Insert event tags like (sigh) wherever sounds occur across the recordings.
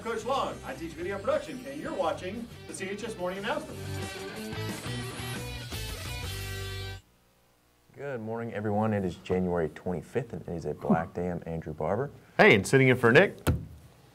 I'm Coach Long. I teach video production, and you're watching the CHS Morning Announcement. Good morning, everyone. It is January 25th, and it is a black day. I'm Andrew Barber. Hey, and sitting in for Nick,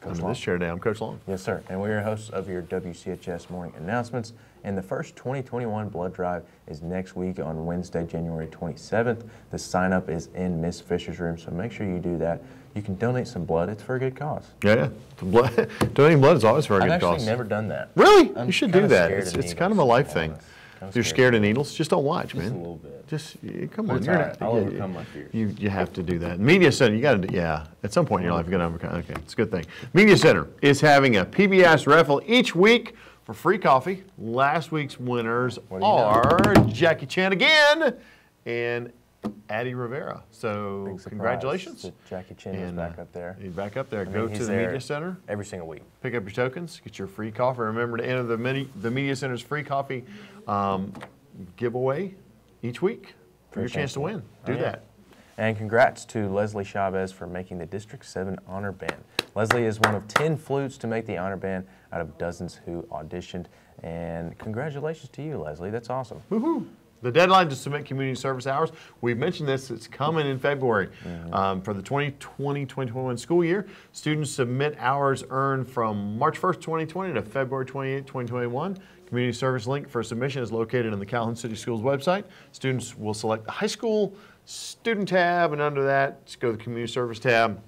Coach Long. this chair today. I'm Coach Long. Yes, sir. And we're your hosts of your WCHS morning announcements. And the first 2021 blood drive is next week on Wednesday, January 27th. The sign up is in Miss Fisher's room, so make sure you do that. You can donate some blood, it's for a good cause. Yeah, yeah. Blood, (laughs) donating blood is always for a I've good actually cause. never done that. Really? I'm you should do that. It's, it's kind of a life to thing. honest. If you're scared. scared of needles, just don't watch, Just man. a little bit. Just yeah, come on. it's you're not- I'll yeah, overcome my fears. You you have to do that. Media Center, you got to do. Yeah, at some point in your life, you're gonna overcome. Okay, it's a good thing. Media Center is having a PBS raffle each week for free coffee. Last week's winners you know? are Jackie Chan again and Addie Rivera. So congratulations. Jackie Chin is back up there. He's back up there. I Go to the Media Center. Every single week. pick up your tokens, get your free coffee. Remember to enter the, mini, the Media Center's free coffee um, giveaway each week for your chance to win. Do Oh, yeah. that. And congrats to Leslie Chavez for making the District 7 honor band. Leslie is one of 10 flutes to make the honor band out of dozens who auditioned. And congratulations to you, Leslie. That's awesome. Woohoo! The deadline to submit community service hours, we've mentioned this, it's coming in February. Mm-hmm. Um, for the 2020-2021 school year, students submit hours earned from March 1st, 2020 to February 28, 2021. Community service link for submission is located on the Calhoun City Schools website. Students will select the high school student tab, and under that, just go to the community service tab.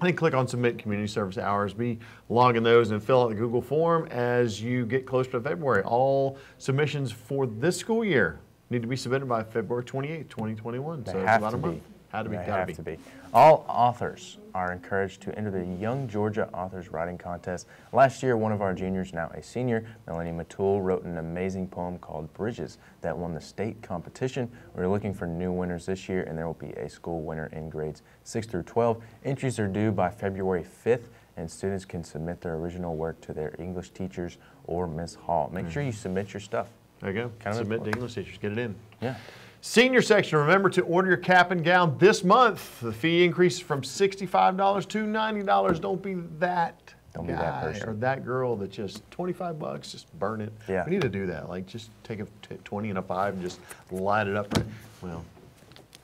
Then click on Submit Community Service Hours. Be logging those and fill out the Google form as you get closer to February. All submissions for this school year need to be submitted by February 28, 2021. They so it's about to a month. be. Had to be, They have be. to be. All authors are encouraged to enter the Young Georgia Authors Writing Contest. Last year, one of our juniors, now a senior, Melanie Matul, wrote an amazing poem called Bridges that won the state competition. We're looking for new winners this year, and there will be a school winner in grades 6 through 12. Entries are due by February 5th, and students can submit their original work to their English teachers or Miss Hall. Make sure mm. you submit your stuff. There you go. Kind of Submit to. English teachers. Get it in. Yeah. Senior section, remember to order your cap and gown this month. The fee increases from $65 to $90. Don't be that Don't be guy that person. or that girl that just 25 bucks, just burn it. Yeah. We need to do that. Like just take a t- 20 and a 5 and just light it up. Right. Well,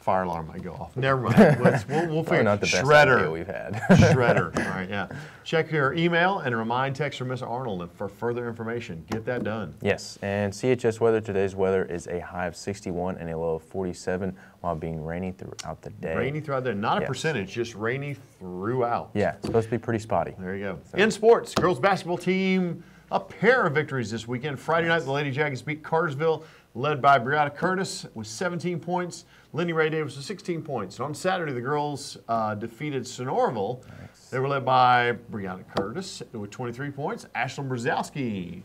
fire alarm might go off. (laughs) Never mind. (laughs) Let's, we'll, we'll figure not the best Shredder. idea we've had. (laughs) Shredder. All right, yeah. Check your email and remind text from Miss Arnold for further information. Get that done. Yes, and CHS weather, today's weather is a high of 61 and a low of 47 while being rainy throughout the day. Rainy throughout there. Not a Yes. percentage, just rainy throughout. Yeah, it's supposed to be pretty spotty. There you go. In sports, girls basketball team, a pair of victories this weekend. Friday night, the Lady Jackets beat Cartersville, led by Brianna Curtis with 17 points. Lindy Ray Davis with 16 points. And on Saturday, the girls uh, defeated Sonoraville. They were led by Brianna Curtis with 23 points. Ashlyn Brzezowski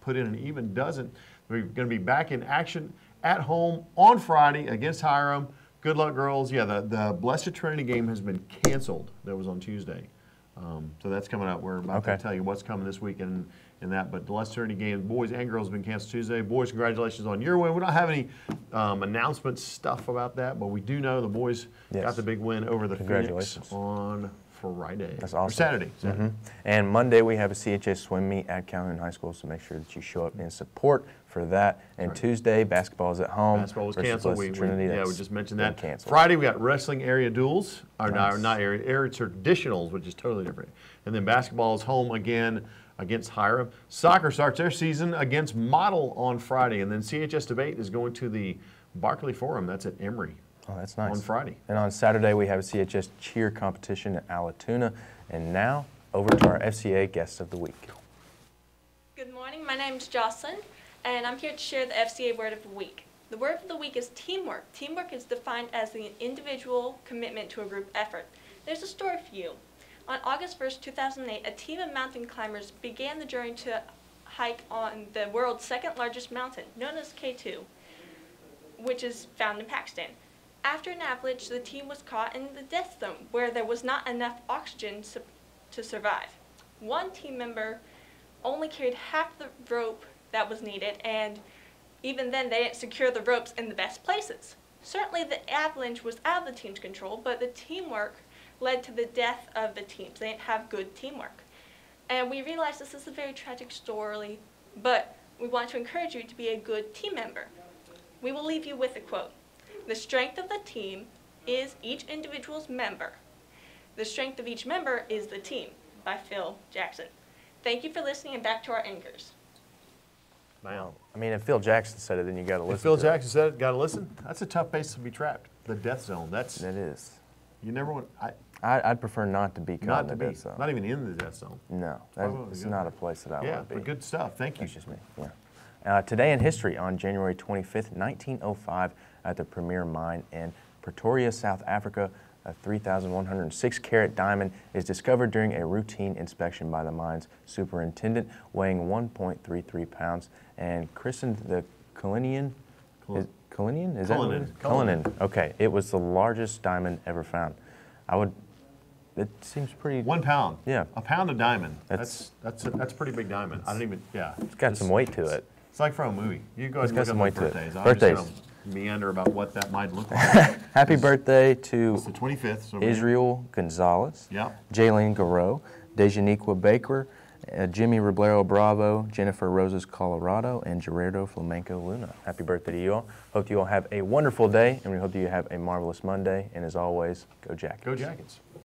put in an even dozen. We're going to be back in action at home on Friday against Hiram. Good luck, girls. Yeah, the, the Blessed Trinity game has been canceled. That was on Tuesday. Um, so that's coming up. We're about Okay. to tell you what's coming this weekend and that. But the Blessed Trinity game, boys and girls, have been canceled Tuesday. Boys, congratulations on your win. We don't have any um, announcement stuff about that, but we do know the boys Yes. got the big win over the Phoenix on Friday. That's Or awesome. Saturday. Saturday. Mhm. And Monday we have a CHS swim meet at Calhoun High School, so make sure that you show up in support for that. And Tuesday, basketball is at home. Basketball was canceled. We, we- yeah, we just mentioned that. Canceled. Friday we got wrestling area duels, or not, Nice. not area, area traditionals, which is totally different. And then basketball is home again against Hiram. Soccer starts their season against Model on Friday, and then CHS debate is going to the Barkley Forum. That's at Emory Oh, that's nice. on Friday. And on Saturday we have a CHS cheer competition at Allatoona. And now over to our FCA guest of the week. Good morning, my name is Jocelyn, and I'm here to share the FCA word of the week. The word of the week is teamwork. Teamwork is defined as the individual commitment to a group effort. There's a story for you. On August 1st, 2008, a team of mountain climbers began the journey to hike on the world's second largest mountain, known as K2, which is found in Pakistan. After an avalanche, the team was caught in the death zone, where there was not enough oxygen su- to survive. One team member only carried half the rope that was needed, and even then, they didn't secure the ropes in the best places. Certainly, the avalanche was out of the team's control, but the teamwork led to the death of the teams. They didn't have good teamwork. And we realize this is a very tragic story, but we want to encourage you to be a good team member. We will leave you with a quote The strength of the team is each individual's member. The strength of each member is the team, by Phil Jackson. Thank you for listening, and back to our anchors. Man. I mean, if Phil Jackson said it, then you got to listen. If Phil to it. Jackson said it, got to listen. That's a tough place to be trapped. The death zone. That's It is. you never want. I, I, I'd prefer not to be caught not in to the be. death zone. Not even in the death zone. no, Probably that's good. not a place that I yeah, want to but be. good stuff. Thank you. That's just me. Yeah. Uh, today in history, on January 25th, 1905, at the Premier Mine in Pretoria, South Africa, a 3,106 carat diamond is discovered during a routine inspection by the mine's superintendent, weighing 1.33 pounds, and christened the Cullinan. Cul- Is, Cullinan? Is that it is? Cullinan. Cullinan. Okay, it was the largest diamond ever found. I would. It seems pretty. One pound. Yeah. A pound of diamond. That's- That's that's a, that's a pretty big diamond. I don't even. Yeah. It's got some weight to it. It's like from a movie. You go ahead It's and got look some weight to it. birthdays. Birthdays. Meander about what that might look like. (laughs) Happy birthday to it's the 25th. So Israel Gonzalez, Yeah. Jaylene Garreau, Dejaniqua Baker, uh, Jimmy Roblero Bravo, Jennifer Roses Colorado, and Gerardo Flamenco Luna. Happy birthday to you all. Hope you all have a wonderful day, and we hope you have a marvelous Monday. And as always, go Jackets. Go Jackets.